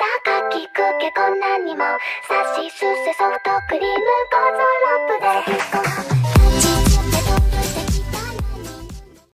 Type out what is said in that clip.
たかきくけこんなにも。さしすせソフトクリームゴゾロップで。